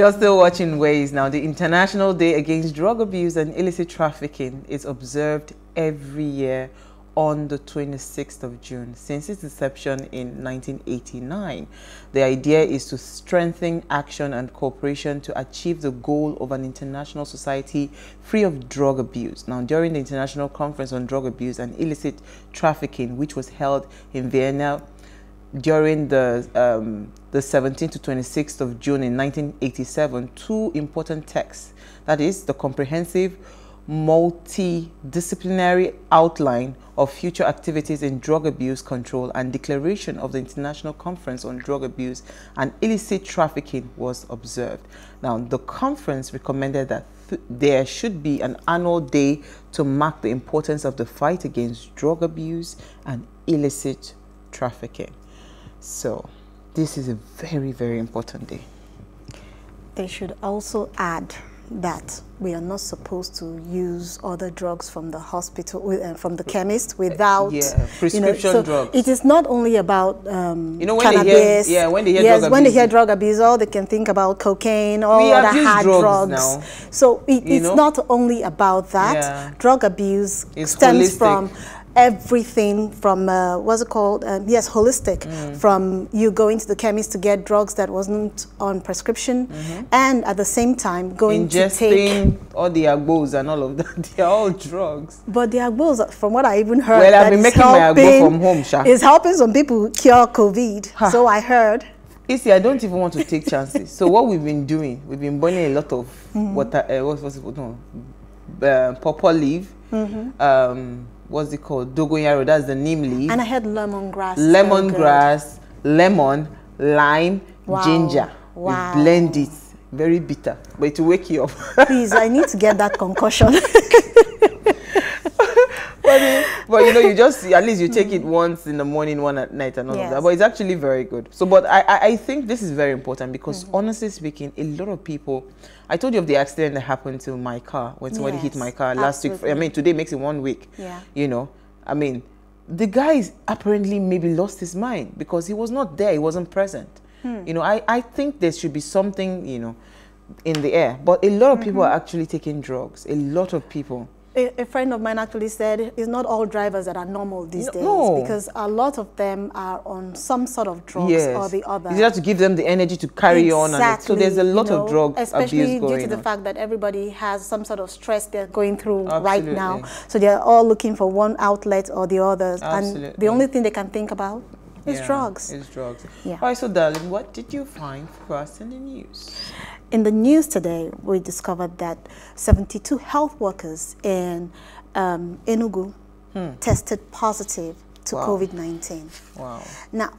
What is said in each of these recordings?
You're still watching Ways now. The International Day Against Drug Abuse and Illicit Trafficking is observed every year on the 26th of June since its inception in 1989. The idea is to strengthen action and cooperation to achieve the goal of an international society free of drug abuse. Now, during the International Conference on Drug Abuse and Illicit Trafficking, which was held in Vienna during the um, the 17th to 26th of June in 1987, two important texts, that is the comprehensive multidisciplinary outline of future activities in drug abuse control and declaration of the International Conference on Drug Abuse and Illicit Trafficking was observed. Now, the conference recommended that th there should be an annual day to mark the importance of the fight against drug abuse and illicit trafficking. So, this is a very, very important day. They should also add that we are not supposed to use other drugs from the hospital, uh, from the chemist without, yeah, prescription you know, so drugs. It is not only about um, You know, when cannabis. they hear- yeah, when they hear yes, drug when they abuse- hear drug abuse, all they can think about cocaine, all We other hard drugs drugs. So it, it's know? not only about that. Yeah. Drug abuse It's stems holistic. from everything from uh, what's it called um, yes holistic Mm. from you going to the chemist to get drugs that wasn't on prescription and at the same time going to take. All the agbos and all of that, they are all drugs. but the agbos from what i even heard Well, I've been making my agbo from home, Sha. is helping some people cure covid Ha. so i heard You see, I don't even want to take chances. so what we've been doing, we've been burning a lot of Mm-hmm. water, uh, what's, what's it called? No, uh, pawpaw leaf. Mm-hmm. Um, what's it called? Dogoyaro, that's the neem leaf. and i had lemongrass lemongrass, lemon, lime, Wow. ginger. Wow. We blend it. Very bitter, but it will wake you up. please i need to get that concoction but, you know, you just at least you take it once in the morning, one at night, and all of that. But it's actually very good. So, but I, I, think this is very important because Mm-hmm. honestly speaking, a lot of people. I told you of the accident that happened to my car when somebody hit my car last week. I mean, today makes it one week. Yeah. You know, I mean, the guy apparently maybe lost his mind because he was not there. He wasn't present. Hmm. You know, I, I think there should be something, you know, in the air. But a lot of people Mm-hmm. are actually taking drugs. A lot of people. A, a friend of mine actually said it's not all drivers that are normal these No- days no. because a lot of them are on some sort of drugs yes. or the other. You have to give them the energy to carry on. And so there's a lot you of know, drug especially abuse due to the on. fact that everybody has some sort of stress they're going through right now. So they're all looking for one outlet or the others, and the only thing they can think about is Yeah, drugs. It's drugs. Yeah. All right, so darling, what did you find for us in the news? In the news today, we discovered that 72 health workers in um, Enugu tested positive to Wow. COVID 19. Wow. Now,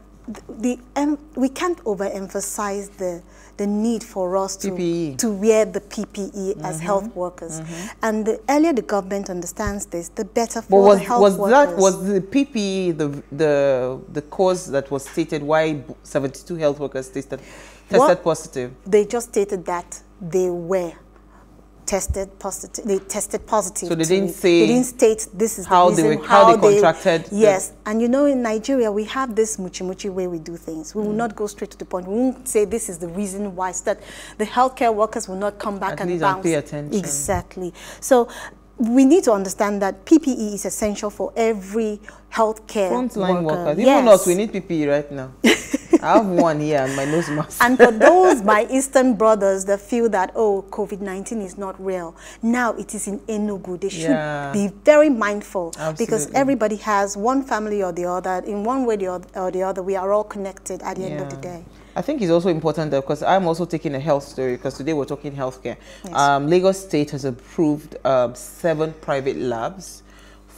the, um, we can't overemphasize the, the need for us to, PPE. to wear the PPE as Mm-hmm. health workers. And the earlier the government understands this, the better But for was the health was workers. that was the PPE the the the cause that was stated why 72 health workers tested tested What- positive? they just stated that they were tested positive. They tested positive. So they didn't it. say They didn't state this is how the they reason were- how they contracted Yes, and you know in Nigeria we have this muchi muchi way we do things. Mm. We will not go straight to the point. We won't say this is the reason why. So that the healthcare workers will not come back At and least bounce. pay attention. Exactly. So. We need to understand that PPE is essential for every healthcare Frontline worker. workers. Even Yes. us, we need PPE right now. I have one here and my nose mask. And for those my Eastern brothers that feel that, oh, COVID 19 is not real, now it is in Enugu. They should Yeah. be very mindful because everybody has one family or the other. In one way or the other, we are all connected at the end of the day. I think it's also important that because I'm also taking a health story because today we're talking healthcare. Yes. Um, Lagos State has approved um, seven private labs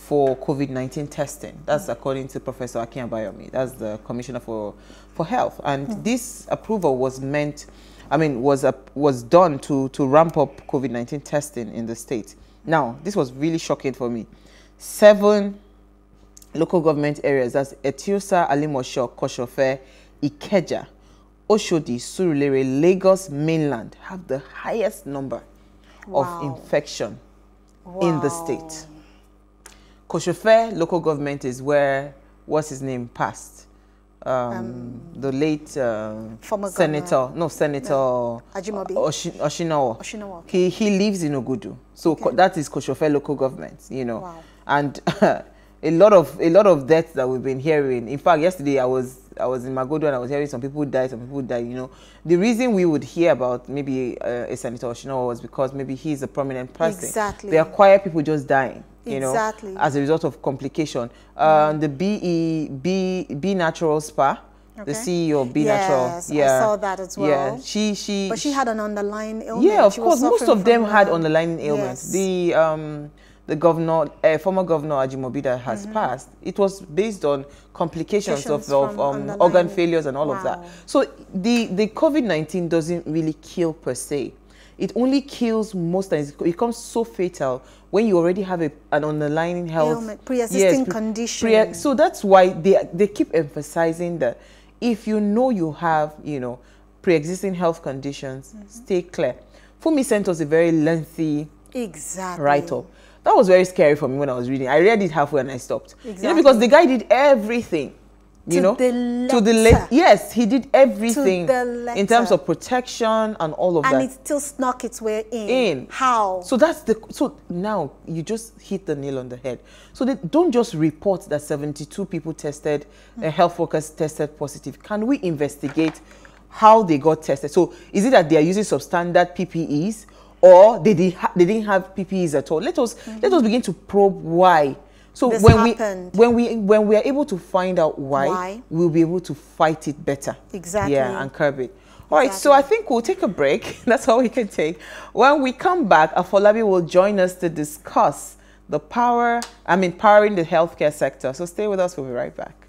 for COVID-19 testing. That's according to Professor Akin Abayomi. That's the Commissioner for for Health. And hmm. this approval was meant, I mean, was a, was done to to ramp up COVID-19 testing in the state. Now, this was really shocking for me. Seven local government areas that's Etiosa, Alimosho, Koshofe, Ikeja, Oshodi, Surulere, Lagos mainland have the highest number Wow. of infection in the Wow. state. Koshofe local government is where what's his name passed. um, the late uh, Former senator, governor. no senator Ajimobi? Oshi, Osinowo. Osinowo, okay. He he lives in Ogudu, so ko- that is Koshofe local government, you know, Wow. and a lot of a lot of deaths that we've been hearing. In fact, yesterday I was I was in Magodo and I was hearing some people die, some people die. You know, the reason we would hear about maybe uh, a senator Osinowo was because maybe he's a prominent person. Exactly. There are quiet people just dying. You Exactly. know, as a result of complication. Um, the BE B B Natural Spa, Okay. the CEO of B Natural. Yes, I saw that as well. Yeah, she she. But she had an underlying illness. Yeah, of course. Most of them had underlying ailments. yes. The um, the governor, uh, former governor Ajimobi that has Mm-hmm. passed, it was based on complications of, of um, organ failures and all of that. So the the COVID nineteen doesn't really kill per se. It only kills most times. It becomes so fatal when you already have a, an underlying health pre-existing pre- condition. pre- so that's why they they keep emphasizing that if you know you have you know pre-existing health conditions, Mm-hmm. stay clear. Fumi sent us a very lengthy Exactly. write up. That was very scary for me when I was reading. I read it halfway and I stopped. Exactly. You know, because the guy did everything. You To know, the to the le- yes, he did everything in terms of protection and all of And that. And it still snuck its way in. In. How? So that's the so now you just hit the nail on the head. So they don't just report that 72 people tested, uh, health workers tested positive. Can we investigate how they got tested? So is it that they are using substandard PPEs or they did ha- they didn't have PPEs at all? Let us mm-hmm. let us begin to probe why. So This when happened. we when we when we are able to find out why, Why. we'll be able to fight it better. Exactly. Yeah, and curb it. All right, so I think we'll take a break. That's all we can take. When we come back, Afolabi will join us to discuss the power, I mean, powering the healthcare sector. So stay with us. We'll be right back.